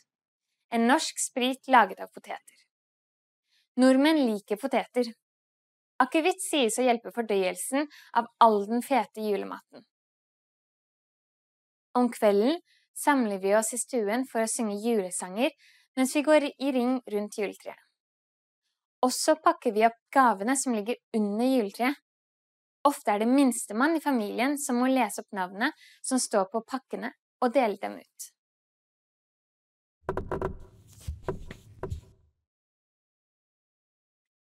En norsk sprit laget av poteter. Nordmenn liker poteter, Akevitt sies å hjelpe fordøyelsen av all den fete julematen. Om kvelden samler vi oss i stuen for å synge julesanger mens vi går i ring rundt juletreet. Også pakker vi opp gavene som ligger under juletreet. Ofte er det minstemann i familien som må lese opp navnene som står på pakkene, og dele dem ut.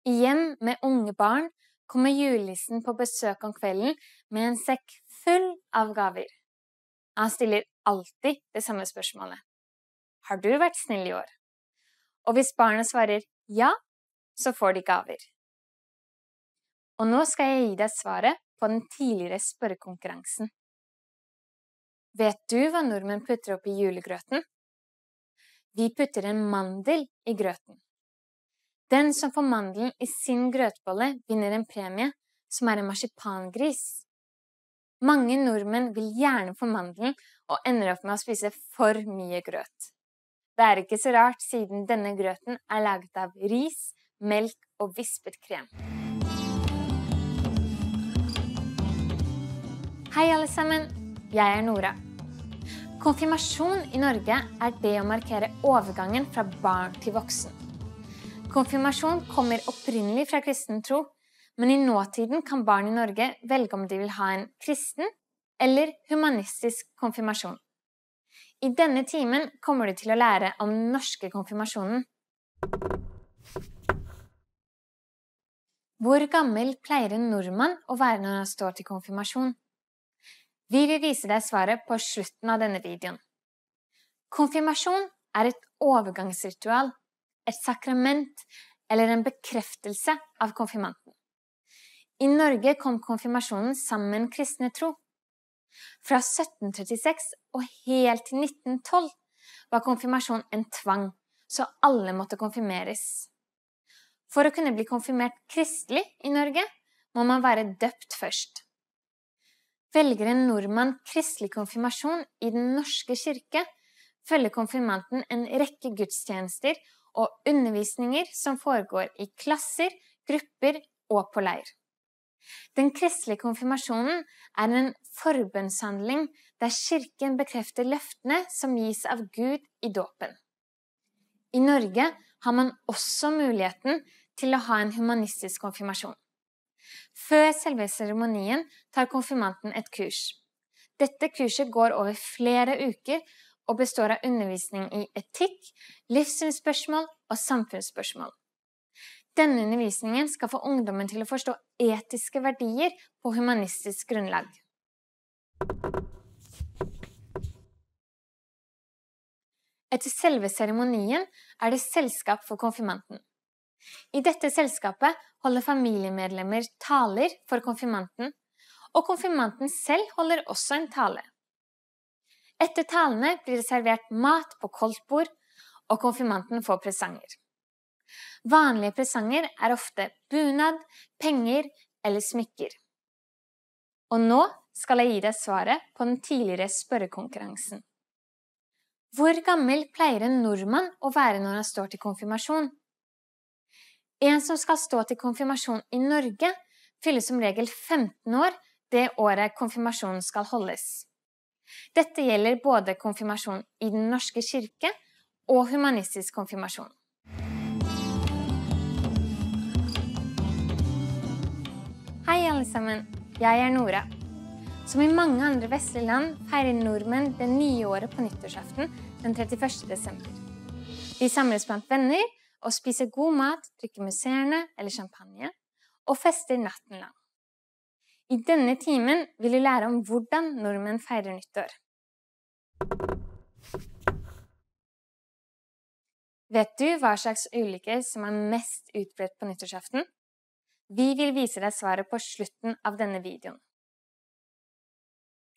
Igjen med unge barn kommer julenissen på besøk om kvelden med en sekk full av gaver. Han stiller alltid det samme spørsmålet. Har du vært snill i år? Og hvis barnet svarer ja, så får de gaver. Og nå skal jeg gi deg svaret på den tidligere spørrekonkurransen. Vet du hva nordmenn putter oppi julegrøten? Vi putter en mandel i grøten. Den som får mandelen i sin grøtbolle, vinner en premie, som er en marsipangris. Mange nordmenn vil gjerne få mandelen og ender opp med å spise for mye grøt. Det er ikke så rart, siden denne grøten er laget av ris, melk og vispet krem. Hei, alle sammen. Jeg er Nora. Konfirmasjon i Norge er det å markere overgangen fra barn til voksen. Konfirmasjon kommer opprinnelig fra kristen tro, men i nåtiden kan barn i Norge velge om de vil ha en kristen eller humanistisk konfirmasjon. I denne timen kommer du til å lære om den norske konfirmasjonen. Hvor gammel pleier en nordmann å være når han står til konfirmasjon? Vi vil vise deg svaret på slutten av denne videoen. Konfirmasjon er et overgangsritual, et sakrament eller en bekreftelse av konfirmanten. I Norge kom konfirmasjonen sammen med en kristne tro. Fra 1736 og helt til 1912 var konfirmasjon en tvang, så alle måtte konfirmeres. For å kunne bli konfirmert kristelig i Norge må man være døpt først. Velger en nordmann kristelig konfirmasjon i Den norske kirke, følger konfirmanten en rekke gudstjenester og undervisninger som foregår i klasser, grupper og på leir. Den kristelige konfirmasjonen er en forbønnshandling der Kirken bekrefter løftene som gis av Gud i dåpen. I Norge har man også muligheten til å ha en humanistisk konfirmasjon. Før selve seremonien tar konfirmanten et kurs. Dette kurset går over flere uker og består av undervisning i etikk, livssynsspørsmål og samfunnsspørsmål. Denne undervisningen skal få ungdommen til å forstå etiske verdier på humanistisk grunnlag. Etter selve seremonien er det selskap for konfirmanten. I dette selskapet holder familiemedlemmer taler for konfirmanten, og konfirmanten selv holder også en tale. Etter talene blir det servert mat på koldtbord, og konfirmanten får presanger. Vanlige presanger er ofte bunad, penger eller smykker. Og nå skal jeg gi deg svaret på den tidligere spørrekonkurransen. Hvor gammel pleier en nordmann å være når han står til konfirmasjon? En som skal stå til konfirmasjon i Norge, fyller som regel 15 år det året konfirmasjonen skal holdes. Dette gjelder både konfirmasjon i Den norske kirke og humanistisk konfirmasjon. Hei, alle sammen. Jeg er Nora. Som i mange andre vestlige land feirer nordmenn det nye året på nyttårsaften den 31. desember. Vi samles blant venner og spiser god mat, drikker musserende eller champagne og fester natten lang. I denne timen vil du lære om hvordan nordmenn feirer nyttår. Vet du hva slags ulykker som er mest utbredt på nyttårsaften? Vi vil vise deg svaret på slutten av denne videoen.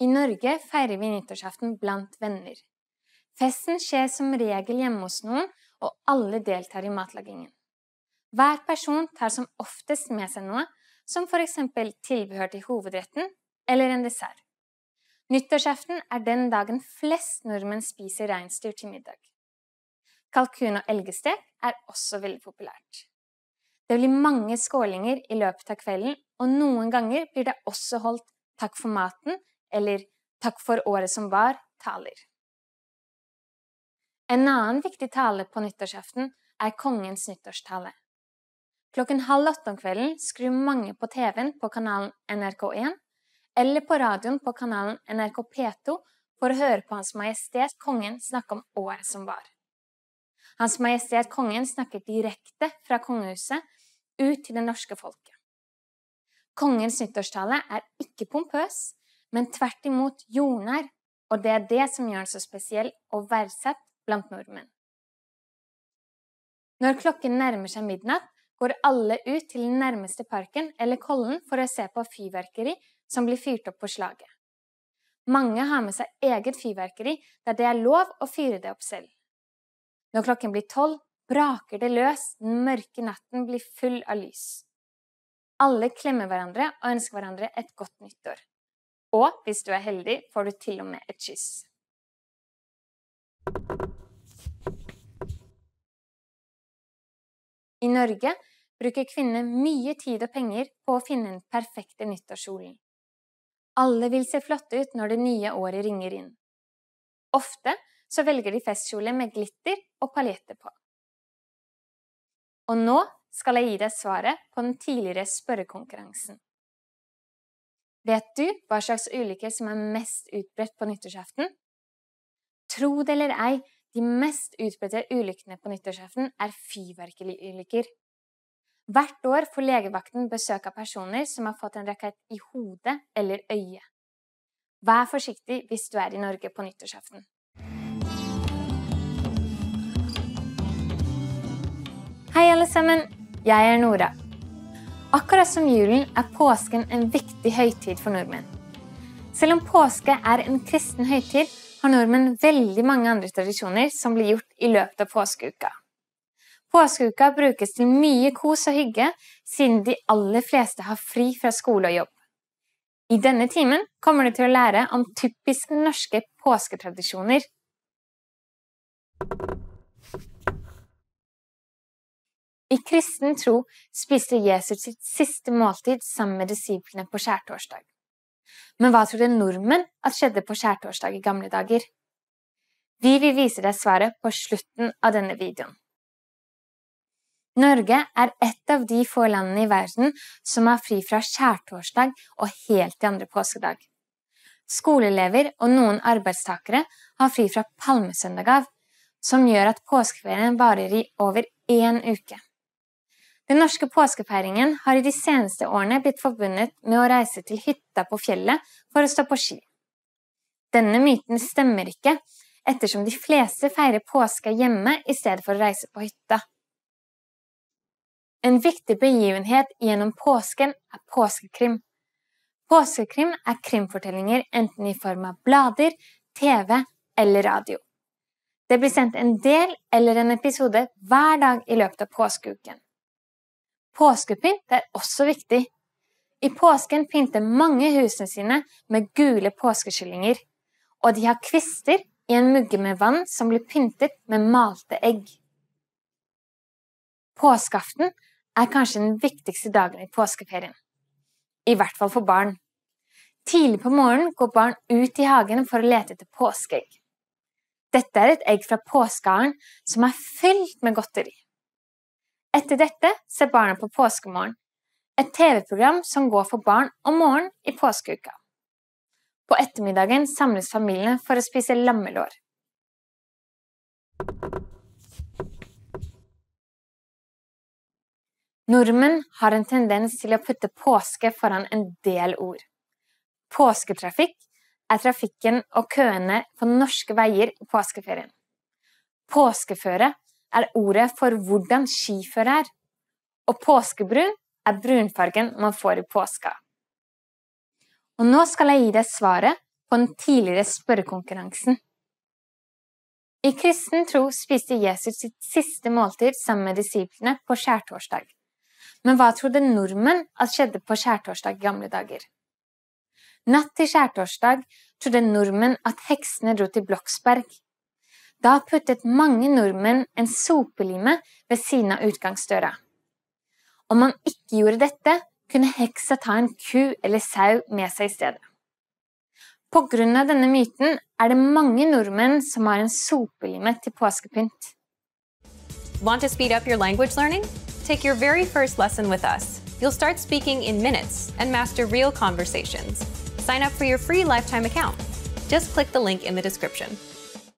I Norge feirer vi nyttårsaften blant venner. Festen skjer som regel hjemme hos noen, og alle deltar i matlagingen. Hver person tar som oftest med seg noe, som f.eks. tilbehør til hovedretten eller en dessert. Nyttårsaften er den dagen flest nordmenn spiser reinsdyr til middag. Kalkun og elgestek er også veldig populært. Det blir mange skålinger i løpet av kvelden, og noen ganger blir det også holdt takk for maten eller takk for året som var taler. En annen viktig tale på nyttårsaften er kongens nyttårstale. Klokken halv åtte om kvelden skrur mange på TV-en på kanalen NRK1 eller på radioen på kanalen NRK P2 for å høre på Hans Majestet Kongen snakke om året som var. Hans Majestet Kongen snakker direkte fra kongehuset ut til det norske folket. Kongens nyttårstale er ikke pompøs, men tvert imot jordnær, og det er det som gjør den så spesiell og verdsatt blant nordmenn. Når klokken nærmer seg midnatt, går alle ut til den nærmeste parken eller Kollen for å se på fyrverkeri som blir fyrt opp på slaget. Mange har med seg eget fyrverkeri der det er lov å fyre det opp selv. Når klokken blir tolv, braker det løs, den mørke natten blir full av lys. Alle klemmer hverandre og ønsker hverandre et godt nyttår. Og hvis du er heldig, får du til og med et kyss. I Norge bruker kvinner mye tid og penger på å finne den perfekte nyttårskjolen. Alle vil se flotte ut når det nye året ringer inn. Ofte så velger de festkjole med glitter og paljetter på. Og nå skal jeg gi deg svaret på den tidligere spørrekonkurransen. Vet du hva slags ulykker som er mest utbredt på nyttårsaften? Tro det eller ei, de mest utbredte ulykkene på nyttårsaften er fyrverkeriulykker. Hvert år får legevakten besøk av personer som har fått en rakett i hodet eller øyet. Vær forsiktig hvis du er i Norge på nyttårsaften. Hei, alle sammen. Jeg er Nora. Akkurat som julen er påsken en viktig høytid for nordmenn. Selv om påske er en kristen høytid, har nordmenn veldig mange andre tradisjoner som blir gjort i løpet av påskeuka. Påskeuka brukes til mye kos og hygge, siden de aller fleste har fri fra skole og jobb. I denne timen kommer du til å lære om typisk norske påsketradisjoner. I kristen tro spiste Jesus sitt siste måltid sammen med disiplene på skjærtorsdag. Men hva trodde nordmenn at skjedde på skjærtorsdag i gamle dager? Vi vil vise deg svaret på slutten av denne videoen. Norge er et av de få landene i verden som har fri fra skjærtorsdag og helt til andre påskedag. Skoleelever og noen arbeidstakere har fri fra palmesøndag av, som gjør at påskeferien varer i over én uke. Den norske påskefeiringen har i de seneste årene blitt forbundet med å reise til hytta på fjellet for å stå på ski. Denne myten stemmer ikke, ettersom de fleste feirer påske hjemme i stedet for å reise på hytta. En viktig begivenhet gjennom påsken er påskekrim. Påskekrim er krimfortellinger enten i form av blader, TV eller radio. Det blir sendt en del eller en episode hver dag i løpet av påskeuken. Påskepynt er også viktig. I påsken pynter mange husene sine med gule påskekyllinger, og de har kvister i en mugge med vann som blir pyntet med malte egg. Påskeaften er kanskje den viktigste dagen i påskeferien. I hvert fall for barn. Tidlig på morgenen går barn ut i hagen for å lete etter påskeegg. Dette er et egg fra påskeharen som er fylt med godteri. Etter dette ser barna på Påskemorgen, et TV-program som går for barn om morgenen i påskeuka. På ettermiddagen samles familiene for å spise lammelår. Nordmenn har en tendens til å putte påske foran en del ord. Påsketrafikk er trafikken og køene på norske veier i påskeferien. Påskeføre er ordet for hvordan skiføret er, og påskebrun er brunfargen man får i påska. Og nå skal jeg gi deg svaret på den tidligere spørrekonkurransen. I kristen tro spiste Jesus sitt siste måltid sammen med disiplene på skjærtorsdag. Men hva trodde nordmenn at skjedde på skjærtorsdag i gamle dager? Natt til skjærtorsdag trodde nordmenn at heksene dro til Bloksberg. Da puttet mange nordmenn en sopelime ved siden av utgangsdøra. Om man ikke gjorde dette, kunne heksa ta en ku eller sau med seg i stedet. På grunn av denne myten er det mange nordmenn som har en sopelime til påskepynt. Want to speed up your language learning? Take your very first lesson with us. You'll start speaking in minutes and master real conversations. Sign up for your free lifetime account. Just click the link in the description.